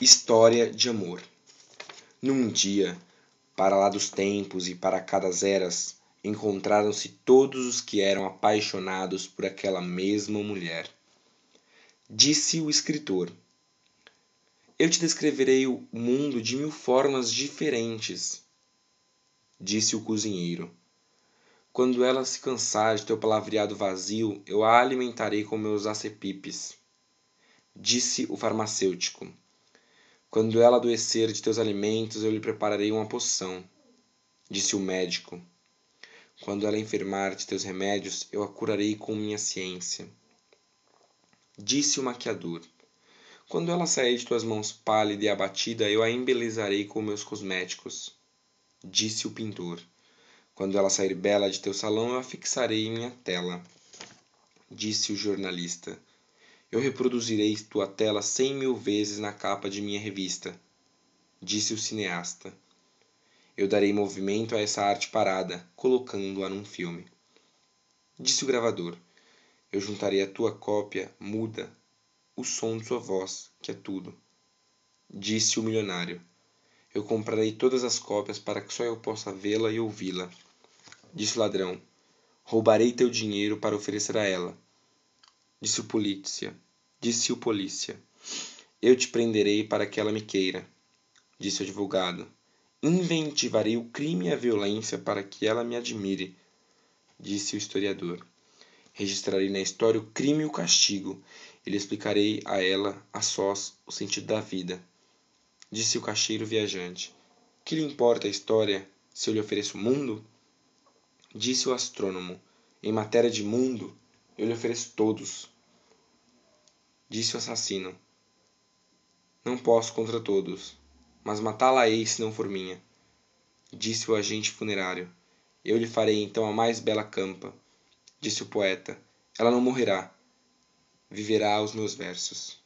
História de amor. Num dia, para lá dos tempos e para cada eras, encontraram-se todos os que eram apaixonados por aquela mesma mulher. Disse o escritor: Eu te descreverei o mundo de mil formas diferentes. Disse o cozinheiro: Quando ela se cansar de teu palavreado vazio, eu a alimentarei com meus acepipes. Disse o farmacêutico: quando ela adoecer de teus alimentos, eu lhe prepararei uma poção. Disse o médico: Quando ela enfermar de teus remédios, eu a curarei com minha ciência. Disse o maquiador: Quando ela sair de tuas mãos pálida e abatida, eu a embelezarei com meus cosméticos. Disse o pintor: Quando ela sair bela de teu salão, eu a fixarei em minha tela. Disse o jornalista: eu reproduzirei tua tela cem mil vezes na capa de minha revista, disse o cineasta. Eu darei movimento a essa arte parada, colocando-a num filme. Disse o gravador. Eu juntarei a tua cópia muda, o som de sua voz, que é tudo. Disse o milionário. Eu comprarei todas as cópias para que só eu possa vê-la e ouvi-la. Disse o ladrão. Roubarei teu dinheiro para oferecer a ela disse o polícia. Disse o polícia. Eu te prenderei para que ela me queira, disse o advogado. Inventivarei o crime e a violência para que ela me admire, disse o historiador. Registrarei na história o crime e o castigo, e lhe explicarei a ela, a sós, o sentido da vida. Disse o caixeiro viajante. Que lhe importa a história se eu lhe ofereço o mundo? Disse o astrônomo. Em matéria de mundo, eu lhe ofereço todos. Disse o assassino: Não posso contra todos, mas matá-la-ei se não for minha. Disse o agente funerário: Eu lhe farei então a mais bela campa. Disse o poeta: Ela não morrerá, viverá aos meus versos.